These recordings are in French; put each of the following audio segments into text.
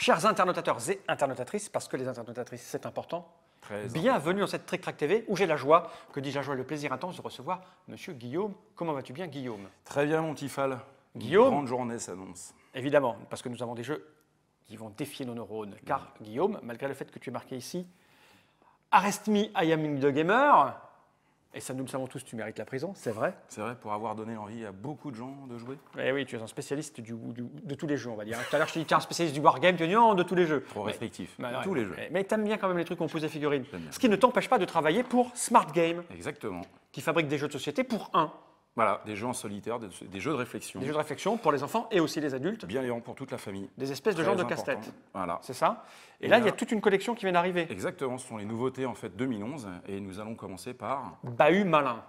Chers internautateurs et internautatrices, parce que les internautatrices, c'est important, Très bienvenue dans cette Trick Track TV où j'ai la joie, que dis-je la joie, le plaisir intense de recevoir Monsieur Guillaume. Comment vas-tu bien, Guillaume? Très bien, mon Tifal. Guillaume? Une grande journée s'annonce. Évidemment, parce que nous avons des jeux qui vont défier nos neurones. Car, Guillaume, malgré le fait que tu es marqué ici, Arrest me, I am the gamer, et ça nous le savons tous, tu mérites la prison, c'est vrai. C'est vrai, pour avoir donné envie à beaucoup de gens de jouer. Eh oui, tu es un spécialiste du- du- de tous les jeux, on va dire. Tout à l'heure, je t'ai dit, tu es un spécialiste du wargame, tu as dit non, de tous les jeux. Trop Mais- mais ouais, Tous les jeux. mais- Mais t'aimes bien quand même les trucs où on pose des figurines. Ce qui ne t'empêche pas de travailler pour Smart Game, Exactement. qui fabrique des jeux de société pour un. Voilà, des jeux en solitaire, des, des jeux de réflexion. Des jeux de réflexion pour les enfants et aussi les adultes. Bienveillants pour toute la famille. Des espèces de Très genres de casse-tête. Voilà. C'est ça Et, Et là, là- il y a toute une collection qui vient d'arriver. Exactement, ce sont les nouveautés en fait 2011 et nous allons commencer par Bahut Malin.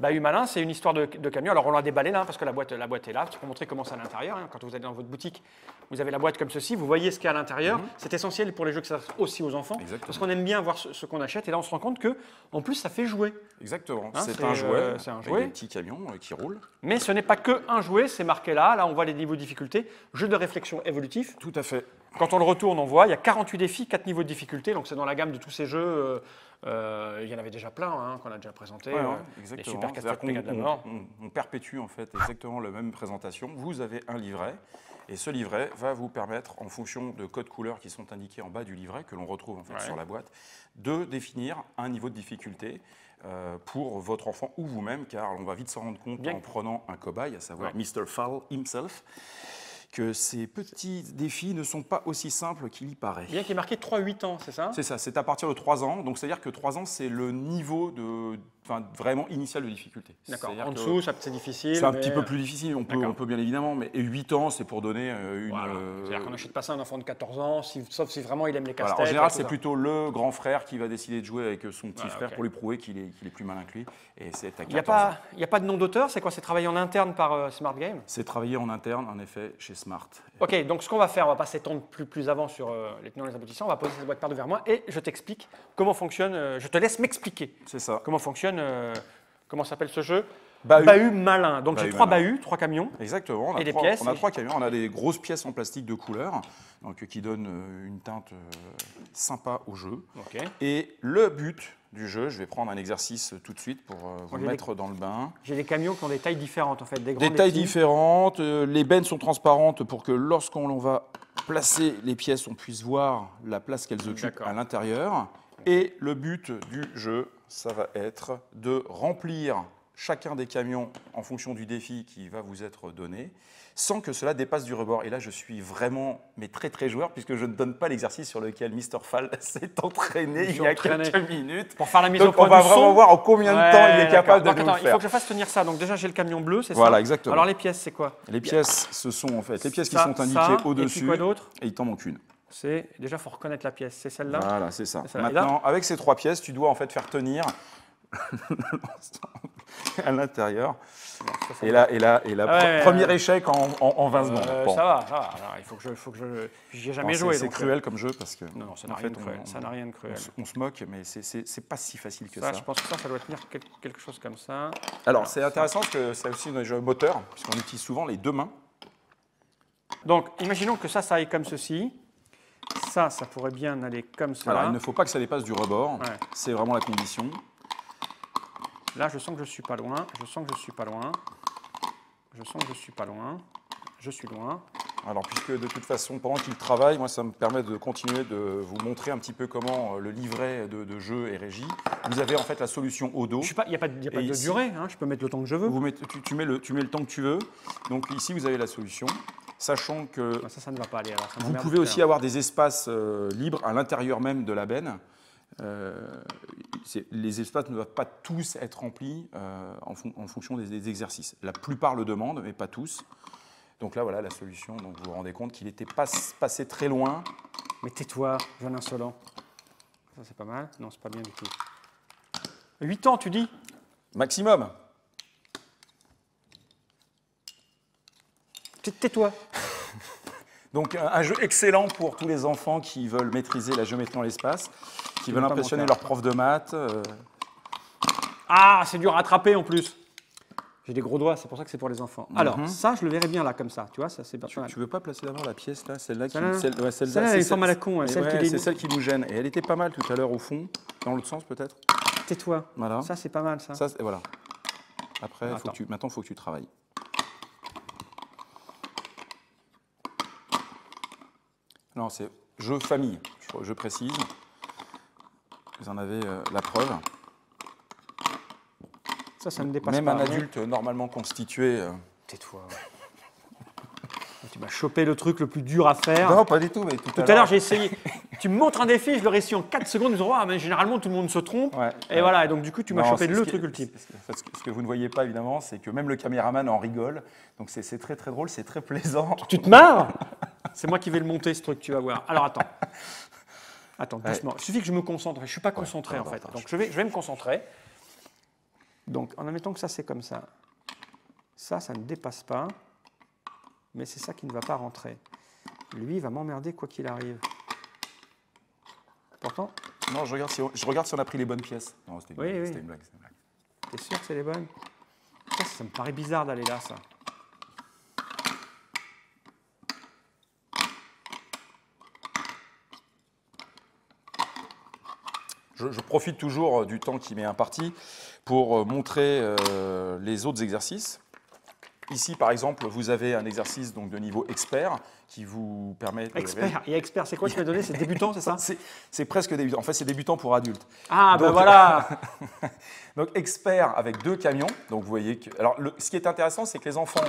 Bahut Malin, c'est une histoire de, de camion. Alors, on l'a déballé là, parce que la boîte, la boîte est là. Pour montrer comment c'est à l'intérieur. hein. Quand vous allez dans votre boutique, vous avez la boîte comme ceci. Vous voyez ce qu'il y a à l'intérieur. C'est essentiel pour les jeux que ça aussi aux enfants. Mhm. Exactement. Parce qu'on aime bien voir ce, ce qu'on achète. Et là, on se rend compte que, en plus, ça fait jouer. Exactement, Hein, c'est un jouet, euh, c'est un avec jouet. des petits camions euh, qui roulent. Mais ce n'est pas que un jouet, c'est marqué là. Là, on voit les niveaux de difficulté. Jeu de réflexion évolutif. Tout à fait. Quand on le retourne, on voit, il y a 48 défis, 4 niveaux de difficulté. Donc, c'est dans la gamme de tous ces jeux. euh, euh, il y en avait déjà plein hein, qu'on a déjà présenté. Ouais, ouais, euh, exactement. Les super de la mort. on, on perpétue en fait exactement la même présentation. Vous avez un livret et ce livret va vous permettre, en fonction de codes couleurs qui sont indiqués en bas du livret, que l'on retrouve en fait Ouais. sur la boîte, de définir un niveau de difficulté. euh, pour votre enfant ou vous-même, car on va vite s'en rendre compte Bien en prenant un cobaye, à savoir. Mr. Fall himself, que ces petits défis ne sont pas aussi simples qu'il y paraît. Bien qu'il est marqué 3-8 ans, c'est ça? C'est ça, c'est à partir de 3 ans. Donc, c'est-à-dire que 3 ans, c'est le niveau de, enfin, vraiment initial de difficulté. D'accord. En dessous, c'est difficile. C'est un mais- petit peu plus difficile, on peut, on peut bien évidemment, mais et 8 ans, c'est pour donner euh, une. Voilà. euh, C'est-à-dire qu'on n'achète pas ça à un enfant de 14 ans, si- sauf si vraiment il aime les voilà. casse-têtes. En général, c'est plutôt le grand frère qui va décider de jouer avec son petit Voilà, frère pour lui prouver qu'il est, qu'il est plus malin que lui. Et c'est à 14 Il n'y a, pas- a de nom d'auteur, c'est quoi? C'est travaillé en interne par euh, Smart Game C'est travaillé en interne, en effet, chez Smart. Ok, donc ce qu'on va faire, on va pas s'étendre plus, plus avant sur euh, les tenants et les aboutissants, on va poser cette boîte par devant moi et je t'explique comment fonctionne, euh, je te laisse m'expliquer C'est ça. comment fonctionne, euh, comment s'appelle ce jeu Bahut. malin. Donc j'ai trois bahuts, trois camions. Exactement. On a, Et des trois, pièces, on a trois camions. On a des grosses pièces en plastique de couleur, donc, qui donnent euh, une teinte euh, sympa au jeu. Ok. Et le but du jeu, je vais prendre un exercice tout de suite pour vous des- mettre dans le bain. J'ai des camions qui ont des tailles différentes en fait, des tailles différentes, les bennes sont transparentes pour que lorsqu'on va placer les pièces, on puisse voir la place qu'elles occupent à l'intérieur. Et le but du jeu, ça va être de remplir chacun des camions en fonction du défi qui va vous être donné, sans que cela dépasse du rebord. Et là, je suis vraiment, mais très très joueur, puisque je ne donne pas l'exercice sur lequel Mr. Fall s'est entraîné il y a entraîné. quelques minutes. Pour faire la mise au Donc point on va vraiment son. voir en combien de Ouais, temps il est capable de Donc, nous attends, le il faut faire. que je fasse tenir ça. Donc déjà j'ai le camion bleu, c'est ça Voilà, exactement. Alors les pièces, c'est quoi? Les pièces, ce sont en fait les pièces qui sont indiquées Et au-dessus. quoi d'autre? Et il t'en manque une. C'est déjà faut reconnaître la pièce. C'est celle-là. Voilà, c'est ça. Là Maintenant, avec ces trois pièces, tu dois en fait faire tenir à l'intérieur. Et là, et là, et là, Ah ouais, premier ouais. échec en, en- en 20 secondes. Euh, Bon. Ça va, ça va. Alors, il faut que je, faut que je, j'y ai jamais joué. c'est- donc, euh, cruel comme jeu parce que. Non, non, ça n'a rien de cruel. on- cruel. se- moque, mais c'est- pas si facile que Ça, ça. je pense que ça, ça doit tenir quel- quelque chose comme ça. Alors, c'est intéressant parce que c'est aussi dans les jeux moteurs, puisqu'on utilise souvent les deux mains. Donc, imaginons que ça, ça aille comme ceci. Ça, ça pourrait bien aller comme cela. Alors, il ne faut pas que ça dépasse du rebord. Ouais. C'est vraiment la condition. Là, je sens que je suis pas loin. Je sens que je suis pas loin. Je sens que je suis pas loin. Je suis loin. Alors, puisque de toute façon, pendant qu'il travaille, moi, ça me permet de continuer de vous montrer un petit peu comment euh, le livret de, de jeu est régi. Vous avez en fait la solution au dos. Il n'y a pas, de- il y a pas Et de ici- durée. hein, Je peux mettre le temps que je veux. Vous mettez- tu, tu mets le, tu mets le temps que tu veux. Donc ici, vous avez la solution. Sachant que Ah, Ça, ça ne va pas aller. Alors, ça vous pouvez aussi avoir des espaces euh, libres à l'intérieur même de la benne. Euh, les espaces ne doivent pas tous être remplis euh, en, fon- en fonction des, des exercices. La plupart le demandent, mais pas tous. Donc là, voilà la solution. Donc vous vous rendez compte qu'il était pas passé très loin. Mais tais-toi, jeune insolent. Ça, c'est pas mal. Non, c'est pas bien du tout. 8 ans, tu dis? Maximum. Tais-toi. Donc un, jeu excellent pour tous les enfants qui veulent maîtriser la géométrie dans l'espace, qui veulent impressionner leur prof de maths. euh, Ah, c'est dur à attraper en plus. J'ai des gros doigts, c'est pour ça que c'est pour les enfants. Alors, Mhm. ça, je le verrais bien là, comme ça. Tu vois, ça, c'est pas Tu, mal. tu veux pas placer d'abord la pièce là, celle-là qui, Celle-là celle, ouais, elle est forme à la con, celle ouais, qui est- c'est celle qui nous gêne. Et elle était pas mal tout à l'heure au fond, dans l'autre sens peut-être. Tais-toi. Voilà. Ça, c'est pas mal, ça. Ça, c'est- voilà. Après, faut Attends. que tu, maintenant, il faut que tu travailles. Non, c'est jeu famille, je, précise. Vous en avez euh, la preuve. Ça, ça ne dépasse Même pas. un Mais- adulte normalement constitué. euh, Tais-toi. tu m'as chopé le truc le plus dur à faire. Non, pas du tout, mais tout, Tout à l'heure, j'ai essayé. tu me montres un défi, je le réussis en 4 secondes. Je me dis, Ah, mais généralement, tout le monde se trompe. Ouais, Et ouais. voilà, et donc du coup, tu m'as chopé le truc ultime. ce- que- vous ne voyez pas évidemment, c'est que même le caméraman en rigole. Donc c'est très très drôle, c'est très plaisant. Tu te marres? C'est moi qui vais le monter, ce truc, tu vas voir. Alors attends. Attends, Ouais. doucement. Il suffit que je me concentre. Je ne suis pas concentré, en fait. attends, Donc je vais, je vais me concentrer. Donc, en admettant que ça, c'est comme ça. Ça, ça ne dépasse pas. Mais c'est ça qui ne va pas rentrer. Lui, il va m'emmerder quoi qu'il arrive. Pourtant, Non, je regarde si on, je regarde si on a pris les bonnes pièces. Non, c'était une, Oui, blague, oui. une blague. T'es sûr que c'est les bonnes? Ça, ça me paraît bizarre d'aller là, ça. Je, je profite toujours euh, du temps qui m'est imparti pour euh, montrer euh, les autres exercices. Ici, par exemple, vous avez un exercice donc, de niveau expert qui vous permet de... Expert. Et expert, c'est quoi que tu m'as donné C'est débutant, c'est ça? C'est- presque débutant. En fait, c'est débutant pour adultes. Ah, ben voilà Donc expert avec deux camions. Donc vous voyez que. Alors le- ce qui est intéressant, c'est que les enfants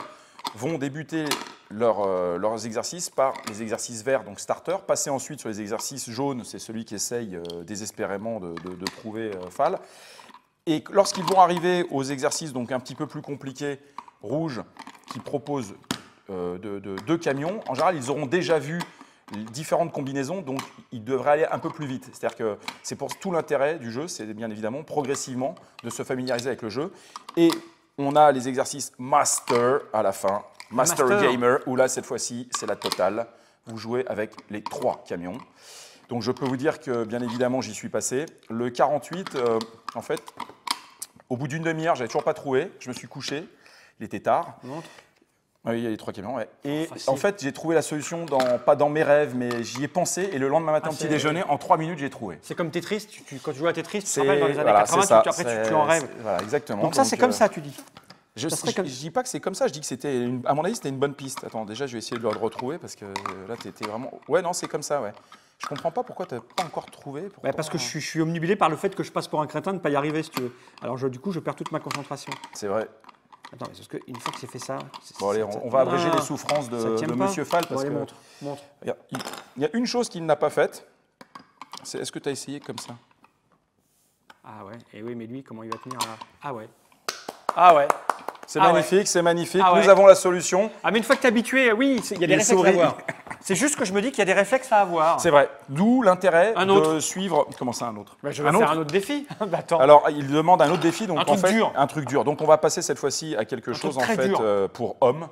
vont débuter euh, leurs exercices par les exercices verts, donc starter, passer ensuite sur les exercices jaunes, c'est celui qui essaye euh, désespérément de, trouver euh, Fall. Et lorsqu'ils vont arriver aux exercices donc un petit peu plus compliqués, rouges, qui proposent de- de- deux camions, en général, ils auront déjà vu différentes combinaisons, donc ils devraient aller un peu plus vite. C'est-à-dire que c'est pour tout l'intérêt du jeu, c'est bien évidemment progressivement de se familiariser avec le jeu. Et on a les exercices Master à la fin, Master, Master. Gamer, où là, cette fois-ci, c'est la totale. Vous jouez avec les trois camions. Donc je peux vous dire que, bien évidemment, j'y suis passé. Le 48, euh, en fait, au bout d'une demi-heure, j'avais toujours pas trouvé. Je me suis couché. Il était tard. Montre. Oui, il y a les trois camions. ouais. Et Facile. en fait, j'ai trouvé la solution, dans, pas dans mes rêves, mais j'y ai pensé. Et le lendemain matin, Ah, petit déjeuner, en trois minutes, j'ai trouvé. C'est comme Tetris, tu, tu- quand tu joues à Tetris, tu te rappelles dans les années voilà, 80, c'est ça, tu, après tu, tu en rêves. Voilà, exactement. Donc ça, c'est comme euh, ça, tu dis. Je comme- je dis pas que c'est comme ça, je dis que c'était, une- à mon avis, c'était une bonne piste. Attends, déjà, je vais essayer de le retrouver parce que euh, là, tu étais vraiment. Ouais, non, c'est comme ça, ouais. Je comprends pas pourquoi tu n'as pas encore trouvé. Bah, parce que je euh, suis, je suis omnibulé par le fait que je passe pour un crétin de ne pas y arriver, si tu veux. Alors je- du coup, je perds toute ma concentration. C'est vrai. Attends, mais parce qu'une fois que j'ai fait ça... c'est- Bon, allez, on, on va abréger Ah, les souffrances de, de. Monsieur Fall Bon, parce allez, que. montre, montre. Regarde, il il y a une chose qu'il n'a pas faite. C'est est-ce que tu as essayé comme ça? Ah ouais, et oui, mais lui, comment il va tenir là? Ah ouais. Ah ouais. C'est Ah ouais. magnifique, c'est magnifique. Ah ouais. Nous avons la solution. Ah mais une fois que tu es habitué, oui, il y a des réflexes à avoir. C'est juste que je me dis qu'il y a des réflexes à avoir. C'est vrai. D'où l'intérêt de suivre. Comment ça, un autre? Bah, je vais Un faire autre un autre défi. Bah, attends. Alors, il demande un autre défi, donc Un en truc fait, dur. un truc dur. Donc, on va passer cette fois-ci à quelque chose en fait euh, pour hommes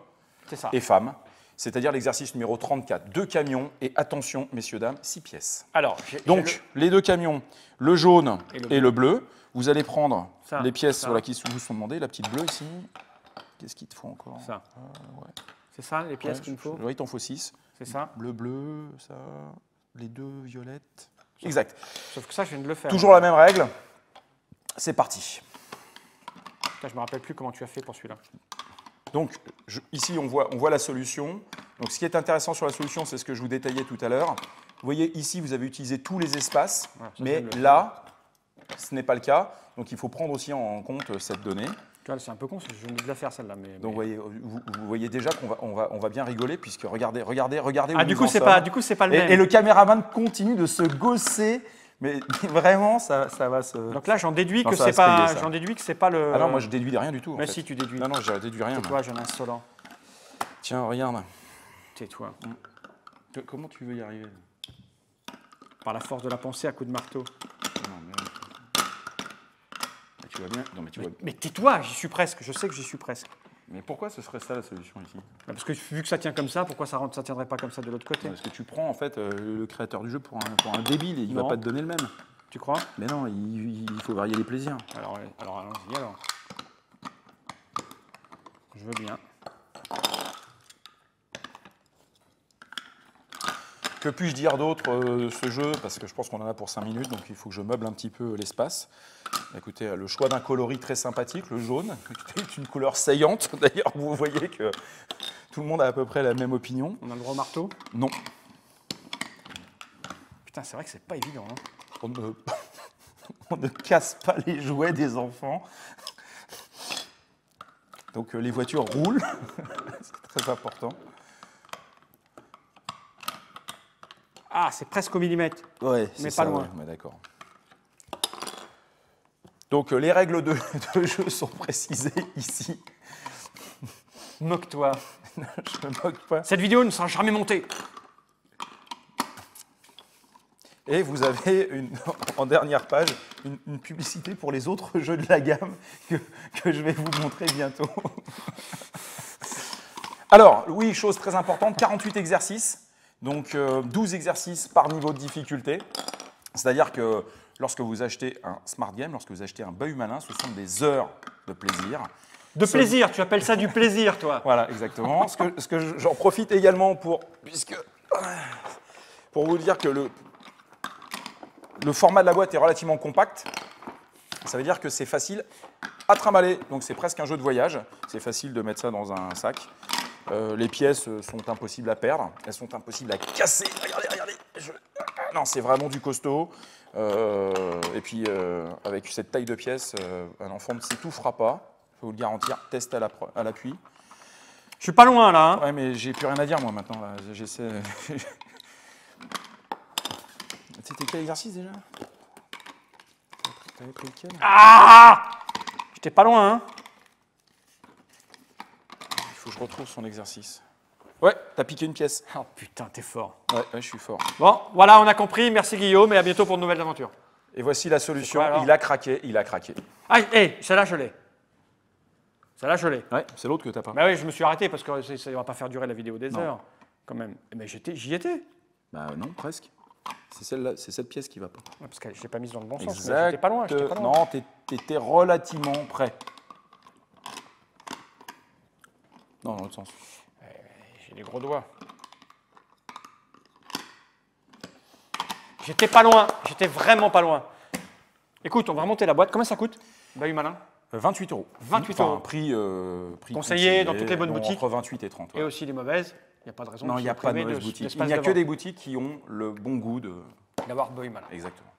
et femmes, c'est-à-dire l'exercice numéro 34. Deux camions et attention, messieurs dames, six pièces. Alors, Donc, les deux camions, le jaune Et et le le, bleu. Vous allez prendre Ça, les pièces ça. voilà, qui vous sont demandées, la petite bleue ici. Qu'est-ce qu'il te faut encore ça. ouais. C'est ça les pièces Ouais, qu'il me faut Oui, il t'en faut six. C'est ça Bleu, bleu, ça, les deux violettes. Exact. Sauf que ça, je viens de le faire. Toujours la même règle. C'est parti. Putain, je me rappelle plus comment tu as fait pour celui-là. Donc je- ici, on voit, on voit la solution. Donc ce qui est intéressant sur la solution, c'est ce que je vous détaillais tout à l'heure. Vous voyez ici, vous avez utilisé tous les espaces, mais le- là, ce n'est pas le cas. Donc il faut prendre aussi en compte cette donnée. C'est un peu con, je de la faire celle-là. Mais, Donc mais- voyez, vous, vous voyez déjà qu'on va, on va, on va bien rigoler, puisque regardez, regardez, regardez. où Ah, du nous coup, c'est pas, du coup, c'est pas le Et, même. et le caméraman continue de se gausser, mais vraiment, ça, ça va se. Donc là, j'en déduis Non, que c'est pas, j'en déduis que c'est pas le. Ah non, moi je déduis rien du tout. en Mais fait. si, tu déduis. Non, non, je déduis rien. Tais-toi, jeune insolent. Tiens, regarde. Tais-toi. Comment tu veux y arriver? Par la force de la pensée à coup de marteau. Non, mais... Mais tu vois bien. Non, mais tu vois. Mais tais-toi, j'y suis presque. Je sais que j'y suis presque. Mais pourquoi ce serait ça la solution ici? Bah, Parce que vu que ça tient comme ça, pourquoi ça ne tiendrait pas comme ça de l'autre côté? Parce que tu prends en fait euh, le créateur du jeu pour un, pour un débile et il Non. va pas te donner le même. Tu crois? Mais non, il, il faut varier les plaisirs. Alors, alors allons-y alors. Je veux bien. Que puis-je dire d'autre euh, de ce jeu? Parce que je pense qu'on en a pour 5 minutes, donc il faut que je meuble un petit peu l'espace. Écoutez, euh, le choix d'un coloris très sympathique, le jaune, qui est une couleur saillante. D'ailleurs, vous voyez que tout le monde a à peu près la même opinion. On a le droit au marteau? Non, Putain, c'est vrai que c'est pas évident. hein. on ne, on ne casse pas les jouets des enfants. Donc euh, les voitures roulent, c'est très important. Ah, c'est presque au millimètre. Ouais, Mais pas loin. ouais, d'accord. Donc euh, les règles de, de jeu sont précisées ici. Moque-toi. Je me moque pas. Cette vidéo ne sera jamais montée. Et vous avez une- en dernière page une, une publicité pour les autres jeux de la gamme que, que je vais vous montrer bientôt. Alors, oui, chose très importante, 48 exercices, donc euh, 12 exercices par niveau de difficulté. C'est-à-dire que lorsque vous achetez un smart game, lorsque vous achetez un bahut malin, ce sont des heures de plaisir. De Ce- plaisir, tu appelles ça du plaisir, toi. Voilà, exactement. ce que, ce que je- j'en profite également pour, puisque, pour vous dire que le, le format de la boîte est relativement compact. Ça veut dire que c'est facile à trimballer. Donc c'est presque un jeu de voyage. C'est facile de mettre ça dans un sac. Euh, les pièces sont impossibles à perdre. Elles sont impossibles à casser. Regardez, regardez. Je- Non, c'est vraiment du costaud. Euh, et puis, euh, avec cette taille de pièce, euh, un enfant ne s'étouffera pas. Je peux vous le garantir. Test à l'appui. Je suis pas loin, là. hein. Ouais, mais j'ai plus rien à dire moi maintenant. là. J'essaie. C'était quel exercice déjà? T'avais pris lequel? Ah J'étais pas loin, hein. Il faut que je retrouve son exercice. Ouais, t'as piqué une pièce. Oh putain, t'es fort. Ouais, ouais, je suis fort. Bon, voilà, on a compris. Merci Guillaume et à bientôt pour de nouvelles aventures. Et voici la solution. quoi, il a craqué, il a craqué. Ah, hé, celle-là, je l'ai. Celle-là, je l'ai. Ouais, c'est l'autre que t'as pas. Bah oui, je me suis arrêté parce que ça ne va pas faire durer la vidéo des Non. heures, quand même. Mais j'étais, j'y étais. Bah non, presque. C'est c'est cette pièce qui va pas. Ouais, parce que je l'ai pas mise dans le bon sens. J'étais pas loin, pas loin. Non, t'étais relativement près. Non, dans l'autre sens. J'ai des gros doigts. J'étais pas loin, j'étais vraiment pas loin. Écoute, on va remonter la boîte. Combien ça coûte? Bahut malin. Euh, 28 euros. 28 Enfin, euros. Prix, euh, prix Conseillé dans toutes les bonnes boutiques. Entre 28 et 30. ouais. Et aussi les mauvaises. Il n'y a pas de raison Non, de il se n'y a pas de priver mauvaise boutique. Il n'y a que des boutiques qui ont le bon goût de. D'avoir malin. Exactement.